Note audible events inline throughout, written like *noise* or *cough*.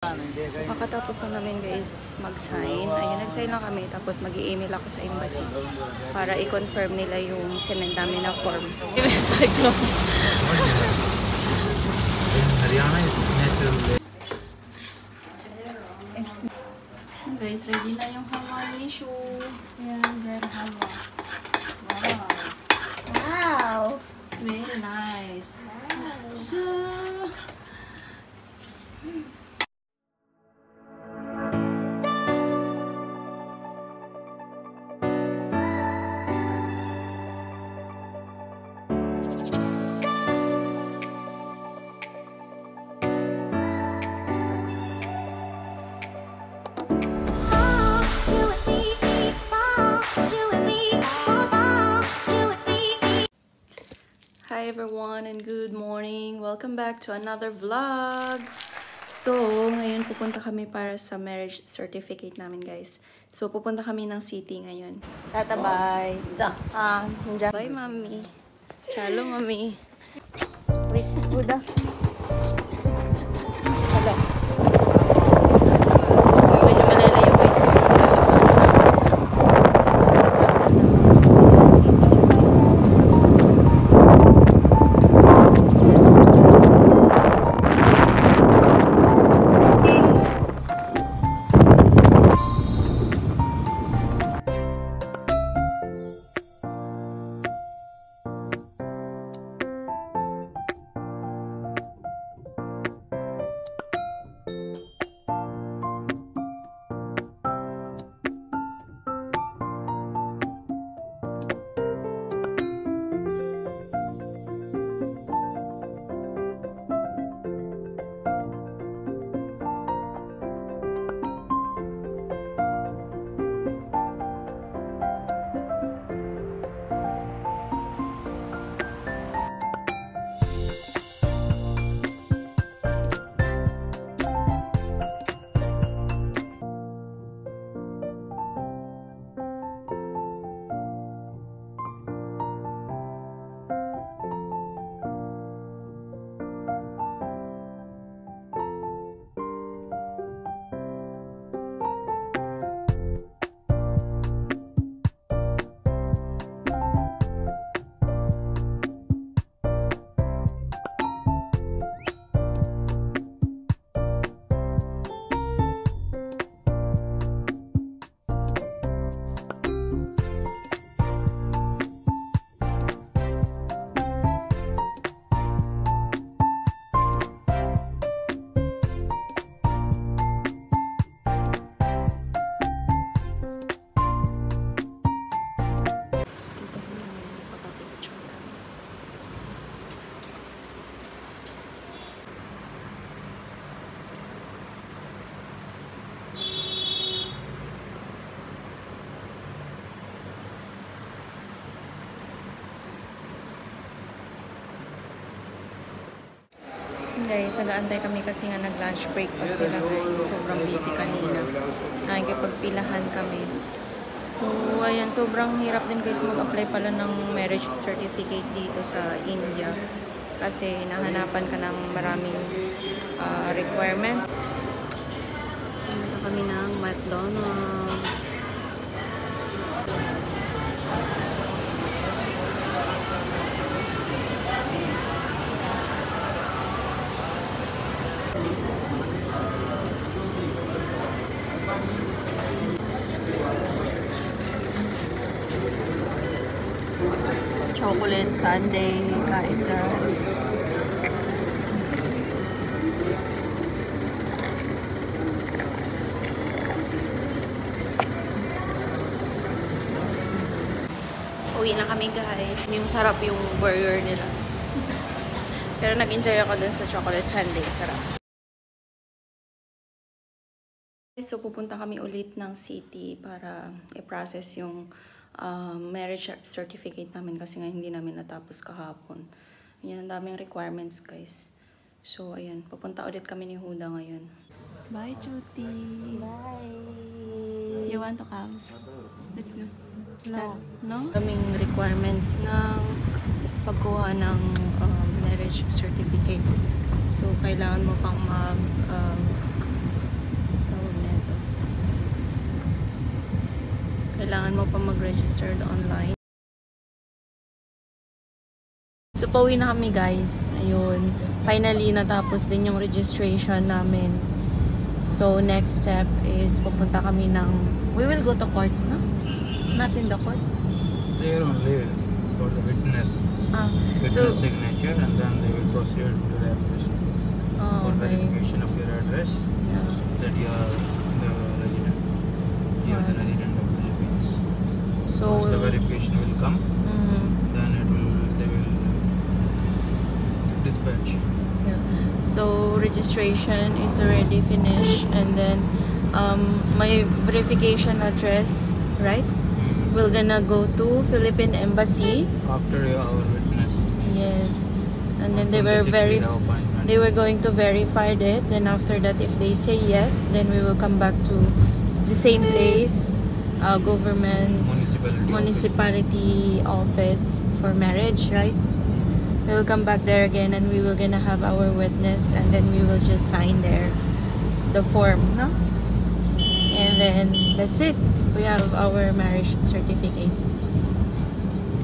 So, pakatapos na namin guys mag-sign. Ayun, nag-sign lang kami. Tapos mag-i-email ako sa embassy para i-confirm nila yung sinend namin na form. I-message lang. Ariana. Guys, ready na yung Hawaiian shoe. Yan, red Hawaii. Wow. Wow. It's very nice. Wow. Hi everyone and good morning. Welcome back to another vlog. So, ngayon pupunta kami para sa marriage certificate namin, guys. So, pupunta kami ng city ngayon. Tata, bye. Ah. Bye, mami. Chalo, mami. Guys, nag-aantay kami kasi nga nag-lunch break pa sila guys. So, sobrang busy kanina. Nakikipagpilahan kami. So, ayan, sobrang hirap din guys mag-apply pala ng marriage certificate dito sa India. Kasi nahanapan ka ng maraming ah, requirements. So, kami ng McDonald's. Chocolate sundae, kain guys. Uwi na kami guys. Yung sarap yung burger nila. Pero nag-enjoy ako dun sa chocolate sundae. Sarap. So, pupunta kami ulit ng city para i-process yung um, marriage certificate namin kasi nga hindi namin natapos kahapon. Yan ang daming requirements, guys. So, ayan. Pupunta ulit kami ni Huda ngayon. Bye, Chuti! Bye. You want to come? Let's go. No. No? Kaming requirements ng pagkuha ng um, marriage certificate. So, kailangan mo pang mag um, kailangan mo pa mag-register online. So, pauwi na kami guys. Ayun. Finally, natapos din yung registration namin. So, next step is pupunta kami ng... We will go to court, no? Not in the court? There only for the witness, Ah, witness so... signature, and then they will proceed to the application Oh, for okay. verification of your address Yeah. that you are the resident. You are the resident. So, Once the verification will come, mhm. then it will they will dispatch. Yeah. So registration is already finished and then um, my verification address, right? We're gonna go to Philippine Embassy. After your witness. Yes. And then they were very we have appointment. they were going to verify it. Then after that if they say yes, then we will come back to the same place, uh, government municipality. office. for marriage, right? We come back there again and we will gonna have our witness and then we will just sign there the form, no? And then that's it. We have our marriage certificate.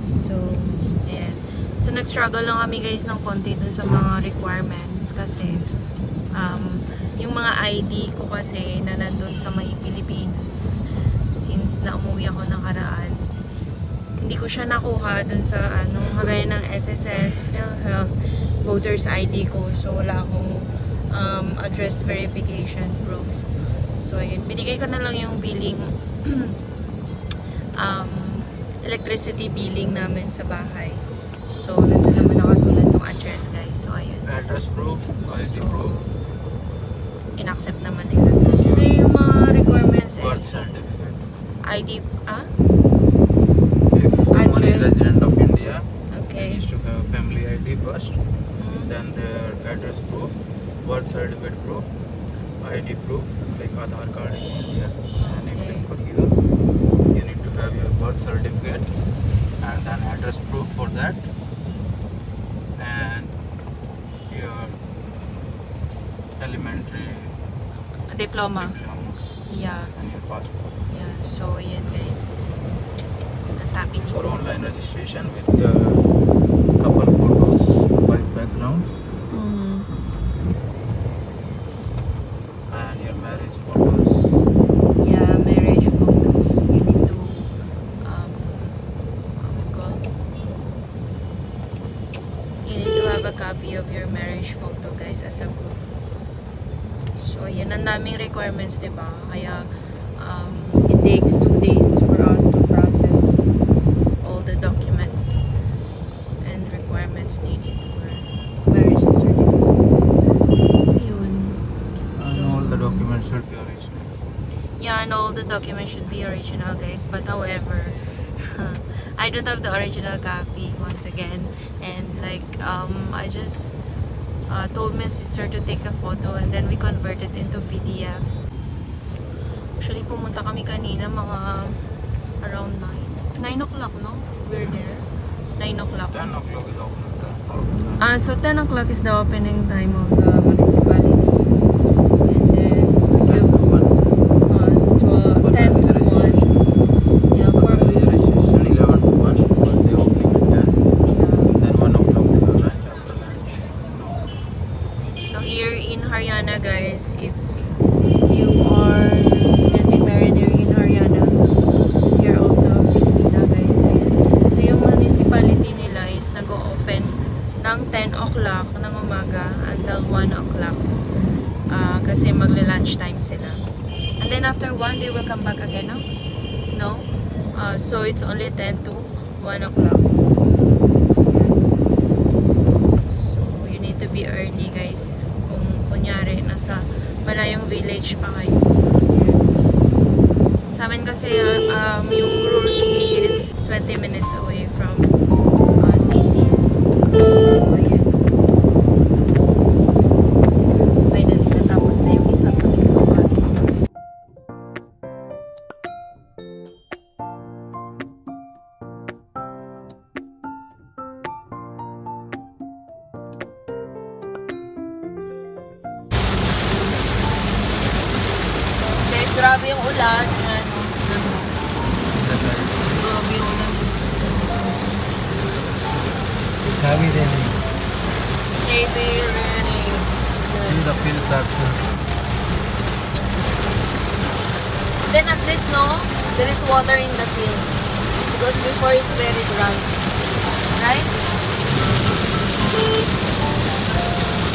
So, yeah. So, nag-struggle lang kami guys ng konti dun sa mga requirements kasi um, yung mga ID ko kasi na nandun sa may since na umuwi ako nakaraan hindi ko siya nakuha dun sa ano, kagaya ng SSS, PhilHealth, voters ID ko. So, wala akong um, address verification proof. So, ayun. Binigay ko na lang yung billing *clears throat* um, electricity billing namin sa bahay. So, nandun naman nakasulat yung address, guys. So, ayun. Address proof, ID proof, In-accept naman nila. So, yung mga requirements birth is certificate. ID, ah? If someone is resident of India, Okay. needs to have family ID first, Mhm. then their address proof, birth certificate proof, ID proof, like Aadhaar card in India. And Okay. for you, you need to have your birth certificate and then address proof for that, and your elementary Diploma. diploma Yeah. and your passport. Yeah. So, yan guys. Sinasabi ni for online registration with the couple photos by background Mm. and your marriage photos. Yeah, marriage photos. You need to, um, what we call? You need to have a copy of your marriage photo, guys, as a proof. So, yun ang daming requirements, di ba? Kaya, um, it takes two days for us to process all the documents and requirements needed for marriage certificate. Yun. And all the documents should be original. Yeah, and all the documents should be original, guys. But however, *laughs* I don't have the original copy once again. And like, um, I just uh, told my sister to take a photo and then we convert it into PDF. Actually, pumunta kami kanina mga around 9. 9 o'clock, no? We're there. 9 o'clock. 10 o'clock is open. Ah, so 10 o'clock is the opening time of the municipality. And then, you, uh, 12, 10 to 1. Yeah, for, registration 11 to 1 for the opening at 10. yeah. Then 1 o'clock is the lunch after lunch. So here in Haryana, guys, if will come back again, no? No? Ah, so it's only 10 to 1 o'clock. So, you need to be early guys. Kung kunyari, nasa malayong village pa kayo. Sa amin kasi, uh, um, yung Roorkee is 20 minutes away from heavy raining. Heavy raining. See the fields are full. Then at least, no, there is water in the fields. Because before it's very dry. Right?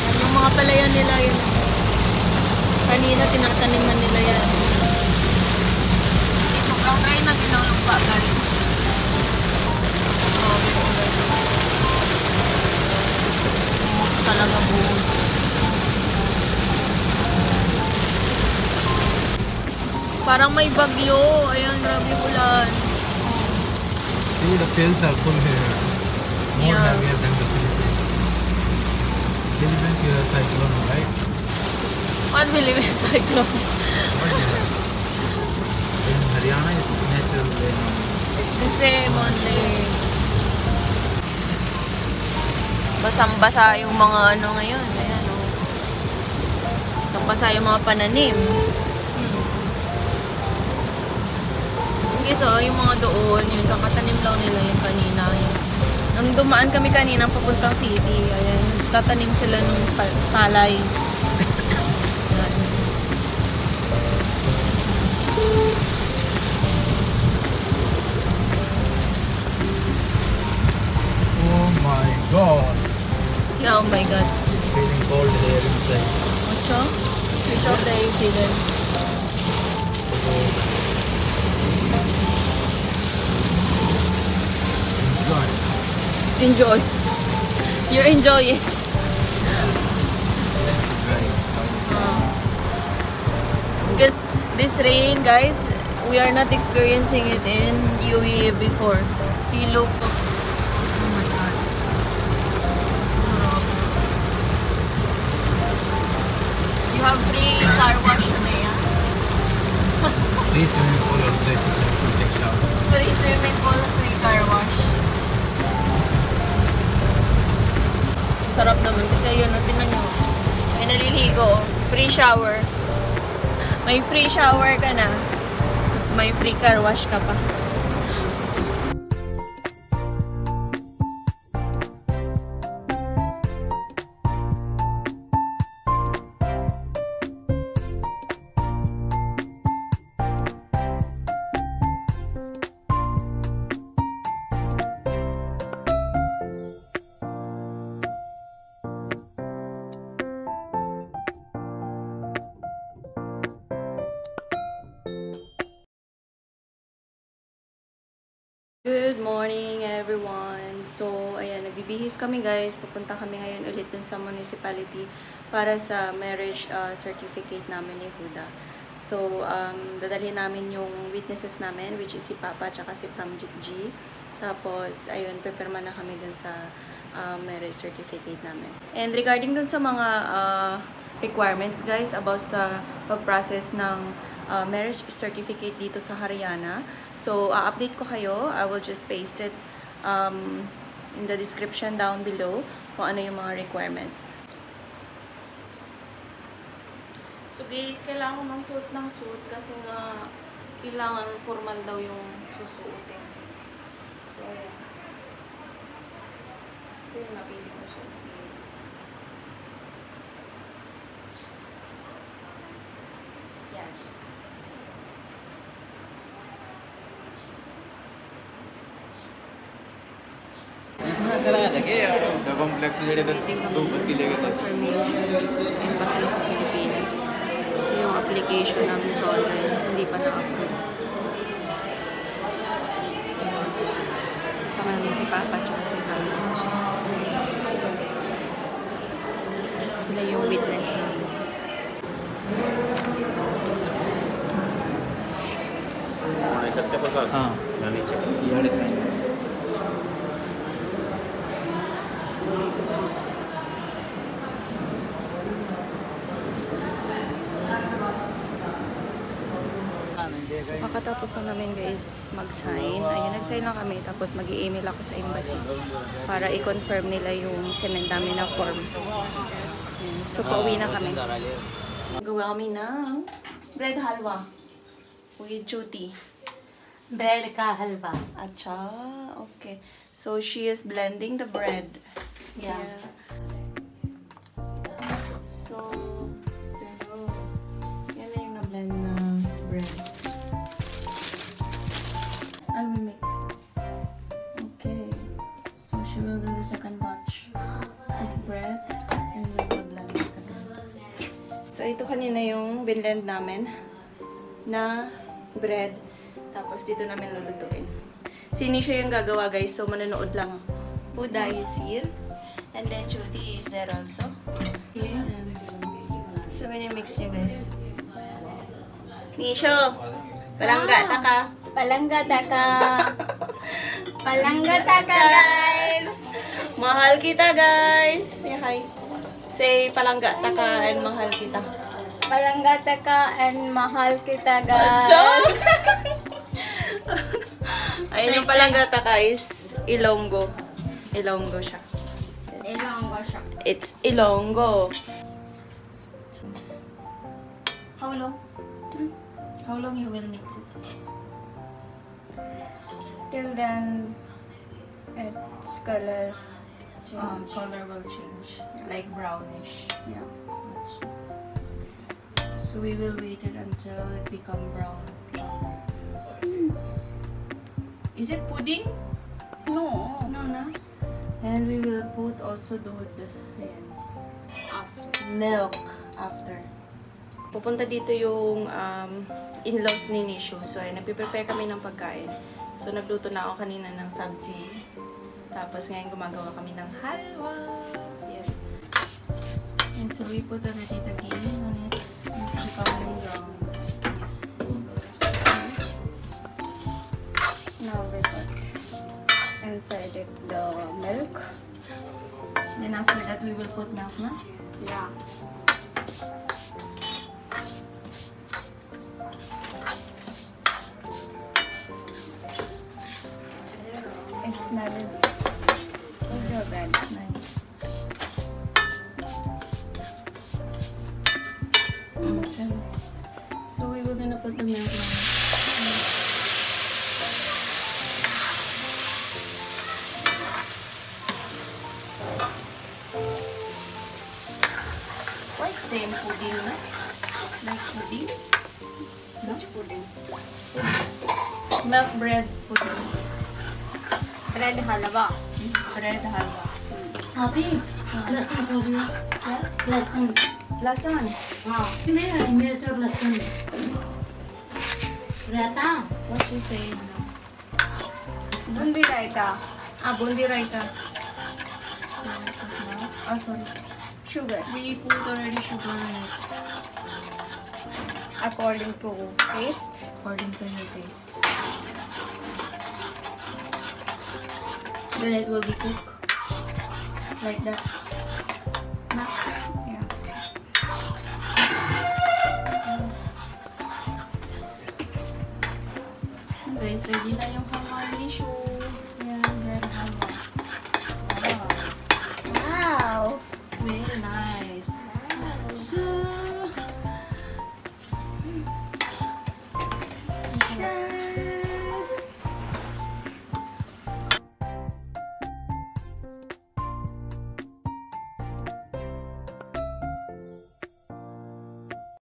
Yan yung mga palayan nila yun. Kanina tinataniman nila yan. Okay, sobrang dry na ginawang guys. Oh, talaga buhos. Parang may bagyo. Ayan, grabe ulan. See the fields are full here. More Yeah. heavier than the Philippines. Philippines you have cyclone, right? What Philippine cyclone? *laughs* In Haryana it's natural rain. It's the same only. Basang-basa yung mga ano ngayon. Ayan, oh. Basang-basa yung mga pananim. Hmm. Okay, so yung mga doon, yung kakatanim lang nila yung kanina. Yun. Nung dumaan kami kanina papuntang city, ayan, tatanim sila ng pa- palay. Oh my god. Yeah, oh my God. It's feeling cold here inside. Ocho? Switch off the AC then. Enjoy. Enjoy. You're enjoying. Because this rain, guys, we are not experiencing it in UAE before. See, look. You have free car wash today, ah? Please swimming pool want to take shower. Free swimming pool, free car wash. Sarap naman kasi yun, tinan nyo. May naliligo. Free shower. May free shower ka na. May free car wash ka pa. Good morning everyone! So, ayan, nagbibihis kami guys. Pupunta kami ngayon ulit dun sa municipality para sa marriage uh, certificate namin ni Huda. So, um, dadalhin namin yung witnesses namin, which is si Papa at si Pramjit G. Tapos, ayun, pepirma na kami dun sa uh, marriage certificate namin. And regarding dun sa mga uh, requirements guys about sa pag-process ng uh, marriage certificate dito sa Haryana. So, i-update ko kayo. I will just paste it um, in the description down below kung ano yung mga requirements. So guys, kailangan ko magsuot ng suit kasi nga kailangan formal daw yung susuotin. So, ayan. Ito yung napili ko suit. Yan. जब हम फ्लैग पे चढ़े Waiting थे दो kami बत्ती sa लगे थे confirmation dito sa embassy sa Pilipinas. Kasi yung application namin sa online, hindi pa na-approve. Sama namin si Papa at si Mama. Sila yung witness namin. हाँ ये define So, Nakatapos na namin guys mag-sign. Ayun, nag-sign lang kami. Tapos mag email ako sa embassy para i-confirm nila yung sinendami na form. So, pauwi na kami. Gawa kami ng bread halwa with duty. Bread ka halwa. Acha, okay. So, she is blending the bread. Yeah. yeah. So, pero, yan na yung na-blend na. second batch of bread. And we magbablend it again. So, ito kanina yung binlend namin na bread. Tapos, dito namin lulutuin. Sini siya yung gagawa, guys. So, manonood lang ako. Buddha is here. And then, Judy is there also. And, so, minimix niya, guys. Nisho! Palangga, ah! taka! Palangga, taka! *laughs* Palangga, taka, guys! Mahal kita, guys! Say hi. Say palangga taka and mahal kita. Palangga taka and mahal kita, guys. *laughs* Ayan yung palangga taka is Ilonggo. Ilonggo siya. Ilonggo siya. It's Ilonggo. How long? Hmm? How long you will mix it? Till then, it's color. Um, color will change. Like brownish. yeah. So we will wait it until it become brown. Is it pudding? no No, no. And we will put also dud. Ayan. Milk after. Pupunta dito yung um, in-laws ni Nishu. So, ay, nagpiprepare kami ng pagkain. So, nagluto na ako kanina ng sabzi. Tapos, ngayon gumagawa kami ng halwa. Yan. And so, we put already the ghee on it. It's becoming brown. now we put inside it the milk Then, after that, we will put milk na. yeah Milk bread pudding. bread halwa Bread halwa. अभी लहसुन थोड़ी लहसुन Lasan. हाँ मेरा मिर्च और लहसुन रहता What she saying? bundi raita Ah, bundi raita. Oh, sorry. sugar We put already sugar in it according to taste according to your taste. Then it will be cooked like that. Na? yeah Guys, ready na yung